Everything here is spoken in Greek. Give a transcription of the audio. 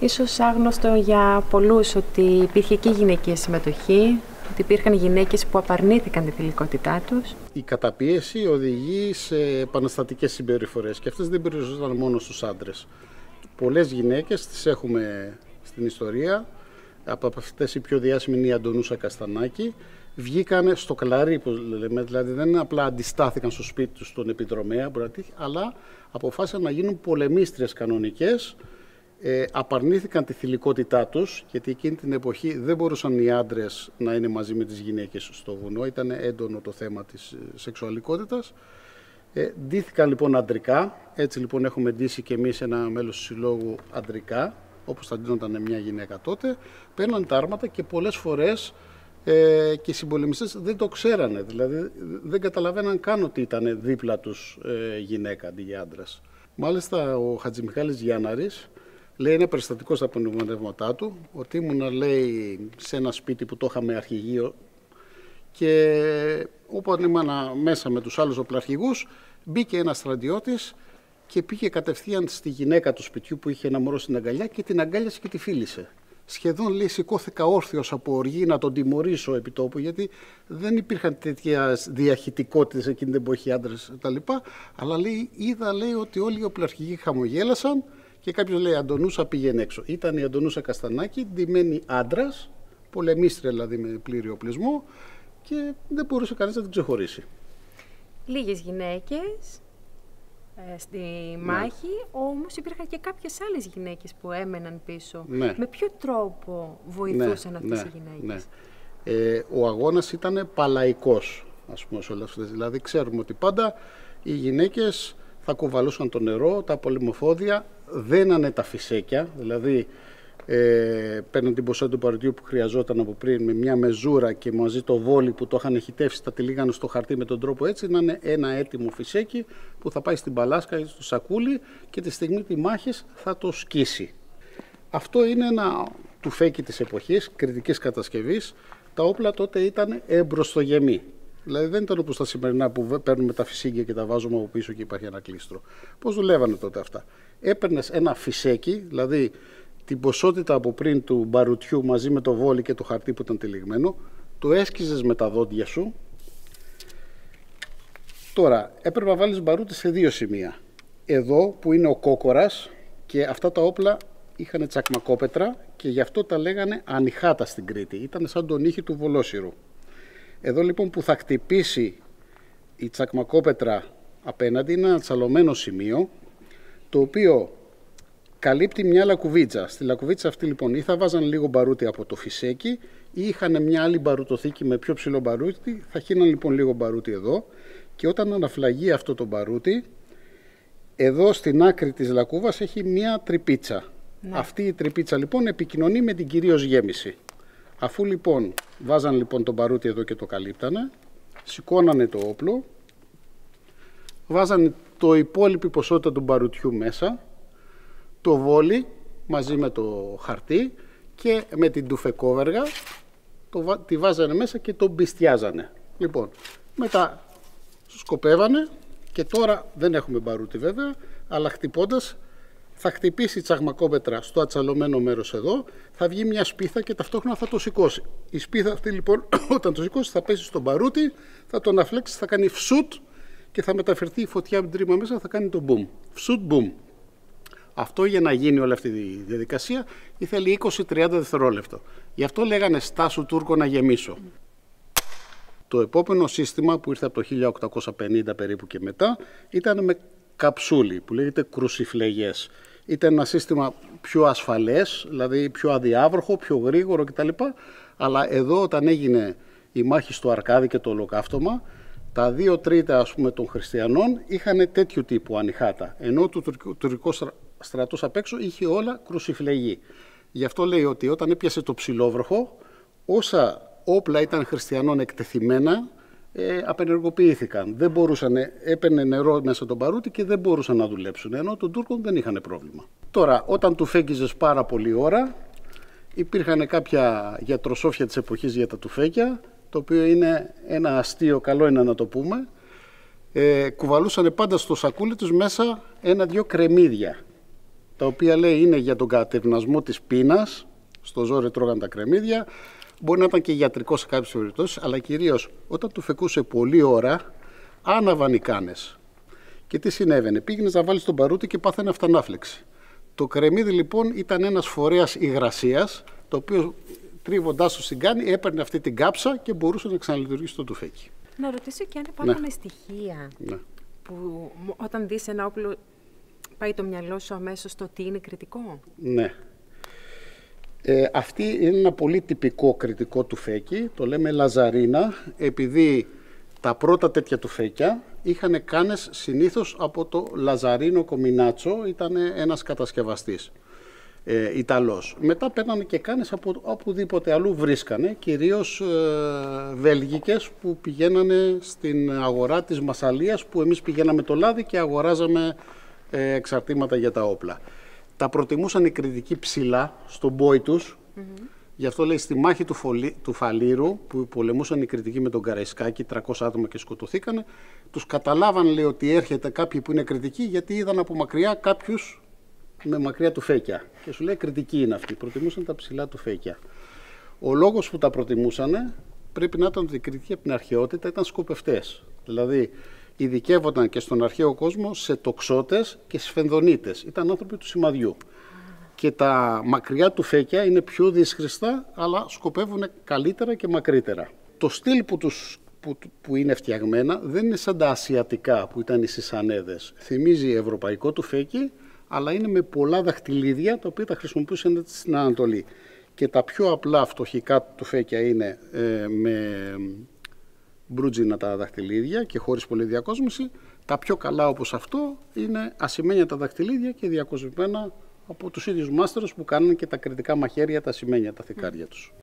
Ίσως άγνωστο για πολλούς ότι υπήρχε και γυναικεία συμμετοχή, ότι υπήρχαν γυναίκες που απαρνήθηκαν τη θηλυκότητά τους. Η καταπίεση οδηγεί σε επαναστατικές συμπεριφορές και αυτές δεν περιοριζόταν μόνο στους άντρες. Πολλές γυναίκες τις έχουμε στην ιστορία, από αυτές η πιο διάσημη είναι η Αντωνούσα Καστανάκη, βγήκαν στο κλαρί, που λέμε, δηλαδή δεν είναι απλά αντιστάθηκαν στο σπίτι τους στον επιδρομέα, αλλά αποφάσισαν να γίνουν πολεμίστριες κανονικές, ε, απαρνήθηκαν τη θηλυκότητά τους, γιατί εκείνη την εποχή δεν μπορούσαν οι άντρες να είναι μαζί με τις γυναίκες στο βουνό, ήταν έντονο το θέμα της ε, σεξουαλικότητας. Ε, ντύθηκαν λοιπόν αντρικά, έτσι λοιπόν έχουμε ντύσει και εμείς ένα μέλος του συλλόγου αντρικά, όπως θα ντύνονταν μια γυναίκα τότε, παίρναν τα άρματα και πολλές φορές ε, και οι συμπολεμιστές δεν το ξέρανε, δηλαδή δεν καταλαβαίναν καν ότι ήταν δίπλα τους ε, γυναίκα αντί για άντρας. Μάλιστα ο Χατζημιχάλης Γιάνναρης λέει είναι περιστατικός στα πνευματεύματά του, ότι ήμουν λέει σε ένα σπίτι που το είχαμε αρχηγείο και όπου ήμουν μέσα με τους άλλους οπλαρχηγούς μπήκε ένας στρατιώτης και πήγε κατευθείαν στη γυναίκα του σπιτιού που είχε ένα μωρό στην αγκαλιά και την αγκάλιασε και τη φίλησε σχεδόν λέει σηκώθηκα όρθιος από οργή να τον τιμωρήσω επί τόπου γιατί δεν υπήρχαν τέτοια διαχειτικότητες εκείνη την εποχή άντρες κτλ. Αλλά λέει, είδα λέει ότι όλοι οι οπλαρχηγοί χαμογέλασαν και κάποιος λέει Αντωνούσα πήγαινε έξω. Ήταν η Αντωνούσα Καστανάκη, ντυμένη άντρας, πολεμίστρια δηλαδή με πλήρη οπλισμό και δεν μπορούσε κανείς να την ξεχωρίσει. Λίγες γυναίκες, ε, στη μάχη, ναι. όμως υπήρχαν και κάποιες άλλες γυναίκες που έμεναν πίσω. Ναι. Με ποιο τρόπο βοηθούσαν ναι, αυτές οι γυναίκες; Ε, ο αγώνας ήταν παλαϊκός, ας πούμε, σε όλες αυτές. Δηλαδή, ξέρουμε ότι πάντα οι γυναίκες θα κουβαλούσαν το νερό, τα πολυμοφόδια, δένανε τα φυσέκια, δηλαδή ε, παίρναν την ποσότητα του παρουτιού που χρειαζόταν από πριν με μια μεζούρα και μαζί το βόλι που το είχαν χιτεύσει, τα τυλίγανε στο χαρτί με τον τρόπο έτσι, να είναι ένα έτοιμο φυσέκι που θα πάει στην παλάσκα ή στο σακούλι και τη στιγμή τη μάχης θα το σκίσει. Αυτό είναι ένα του φέκι της εποχής, κριτικής κατασκευής. Τα όπλα τότε ήταν εμπροστογεμή. Δηλαδή δεν ήταν όπως τα σημερινά που παίρνουμε τα φυσίγια και τα βάζουμε από πίσω και υπάρχει ένα κλίστρο. Πώς δουλεύανε τότε αυτά; Έπαιρνες ένα φυσέκι, δηλαδή την ποσότητα από πριν του μπαρουτιού μαζί με το βόλι και το χαρτί που ήταν τυλιγμένο, το έσκιζες με τα δόντια σου. Τώρα, έπρεπε να βάλεις μπαρούτι σε δύο σημεία. Εδώ που είναι ο κόκορας και αυτά τα όπλα είχαν τσακμακόπετρα και γι' αυτό τα λέγανε ανιχάτα στην Κρήτη. Ήταν σαν τον ήχη του Βολόσιρου. Εδώ λοιπόν που θα χτυπήσει η τσακμακόπετρα απέναντι είναι ένα τσαλωμένο σημείο το οποίο καλύπτει μια λακκουβίτσα. Στη λακκουβίτσα αυτή λοιπόν ή θα βάζαν λίγο μπαρούτι από το φυσέκι ή είχαν μια άλλη μπαρουτοθήκη με πιο ψηλό μπαρούτι. Θα χύναν λοιπόν λίγο μπαρούτι εδώ και όταν αναφλαγεί αυτό το μπαρούτι, εδώ στην άκρη της λακκούβας έχει μια τρυπίτσα. Ναι. Αυτή η τρυπίτσα λοιπόν επικοινωνεί με την κυρίως γέμιση. Αφού λοιπόν βάζαν λοιπόν το μπαρούτι εδώ και το καλύπτανε, σηκώνανε το όπλο, βάζανε το υπόλοιπη ποσότητα του μπαρουτιού μέσα το βόλι μαζί με το χαρτί και με την τουφεκόβεργα το, τη βάζανε μέσα και το μπιστιάζανε. Λοιπόν, μετά σκοπεύανε και τώρα δεν έχουμε μπαρούτι βέβαια, αλλά χτυπώντας θα χτυπήσει η τσαγμακόπετρα στο ατσαλωμένο μέρος εδώ, θα βγει μια σπίθα και ταυτόχρονα θα το σηκώσει. Η σπίθα αυτή λοιπόν όταν το σηκώσει θα πέσει στον μπαρούτι, θα το αναφλέξει, θα κάνει φσουτ και θα μεταφερθεί η φωτιά από την τρίμα μέσα, θα κάνει το μπουμ. Φσουτ μπουμ. Αυτό για να γίνει όλη αυτή η διαδικασία ήθελε 20-30 δευτερόλεπτο. Γι' αυτό λέγανε στάσου Τούρκο να γεμίσω. Το επόμενο σύστημα που ήρθε από το 1850 περίπου και μετά ήταν με καψούλη που λέγεται κρουσιφλεγές. Ήταν ένα σύστημα πιο ασφαλές, δηλαδή πιο αδιάβροχο, πιο γρήγορο κτλ. Αλλά εδώ όταν έγινε η μάχη στο Αρκάδι και το ολοκαύτωμα, τα δύο τρίτα ας πούμε των χριστιανών είχαν τέτοιου τύπου ανιχάτα, ενώ το τουρκικό στρατός απ' έξω είχε όλα κρουσιφλεγή. Γι' αυτό λέει ότι όταν έπιασε το ψηλόβροχο, όσα όπλα ήταν χριστιανών εκτεθειμένα, ε, απενεργοποιήθηκαν. Δεν μπορούσαν, έπαιρνε νερό μέσα τον παρούτι και δεν μπορούσαν να δουλέψουν, ενώ των Τούρκων δεν είχαν πρόβλημα. Τώρα, όταν του φέγγιζες πάρα πολύ ώρα, υπήρχαν κάποια γιατροσόφια της εποχής για τα τουφέκια, το οποίο είναι ένα αστείο, καλό είναι να το πούμε. Ε, κουβαλούσαν πάντα στο σακούλι τους μέσα ένα-δυο κρεμμύδια τα οποία λέει είναι για τον κατευνασμό της πείνας, στο ζόρι τρώγαν τα κρεμμύδια, μπορεί να ήταν και γιατρικό σε κάποιες περιπτώσεις, αλλά κυρίως όταν του φεκούσε πολλή ώρα, άναβαν οι κάνες. Και τι συνέβαινε, πήγαινες να βάλεις τον παρούτι και πάθαινε αυτανάφλεξη. Το κρεμμύδι λοιπόν ήταν ένας φορέας υγρασίας, το οποίο τρίβοντάς το στην κάνη έπαιρνε αυτή την κάψα και μπορούσε να ξαναλειτουργήσει το τουφέκι. Να ρωτήσω και αν υπάρχουν στοιχεία Ναι. που μ- όταν δεις ένα όπλο πάει το μυαλό σου αμέσως στο τι είναι κριτικό; Ναι. Ε, αυτή είναι ένα πολύ τυπικό κριτικό τουφέκι, το λέμε λαζαρίνα, επειδή τα πρώτα τέτοια τουφέκια είχαν κάνες συνήθως από το Λαζαρίνο Κομινάτσο, ήταν ένας κατασκευαστής ε, Ιταλός. Μετά παίρνανε και κάνες από οπουδήποτε αλλού βρίσκανε, κυρίως ε, βέλγικες που πηγαίνανε στην αγορά της Μασαλίας που εμείς πηγαίναμε το λάδι και αγοράζαμε ε, εξαρτήματα για τα όπλα. Τα προτιμούσαν οι κριτικοί ψηλά στον πόη τους, Γι' αυτό λέει στη μάχη του, Φολί, του Φαλήρου που πολεμούσαν οι κριτικοί με τον Καραϊσκάκη, 300 άτομα και σκοτωθήκανε, τους καταλάβαν λέει ότι έρχεται κάποιοι που είναι κριτικοί γιατί είδαν από μακριά κάποιους με μακριά του φέκια. Και σου λέει κριτικοί είναι αυτοί, προτιμούσαν τα ψηλά του φέκια. Ο λόγος που τα προτιμούσαν πρέπει να ήταν ότι οι κριτικοί από την αρχαιότητα ήταν σκοπευτές. Δηλαδή ειδικεύονταν και στον αρχαίο κόσμο σε τοξότες και σφενδονίτες. Ήταν άνθρωποι του σημαδιού και τα μακριά του φέκια είναι πιο δύσχριστα, αλλά σκοπεύουν καλύτερα και μακρύτερα. Το στυλ που, τους, που, που είναι φτιαγμένα δεν είναι σαν τα ασιατικά που ήταν οι σισανέδες. Θυμίζει ευρωπαϊκό του φέκι, αλλά είναι με πολλά δαχτυλίδια, τα οποία τα χρησιμοποιούσαν στην Ανατολή. Και τα πιο απλά φτωχικά του φέκια είναι ε, με μπρούτζινα τα δαχτυλίδια και χωρίς πολλή διακόσμηση. Τα πιο καλά όπως αυτό είναι ασημένια τα δαχτυλίδια και διακοσμημένα από τους ίδιους μάστερους που κάνουν και τα κριτικά μαχαίρια, τα σημαίνια, τα θικάρια τους.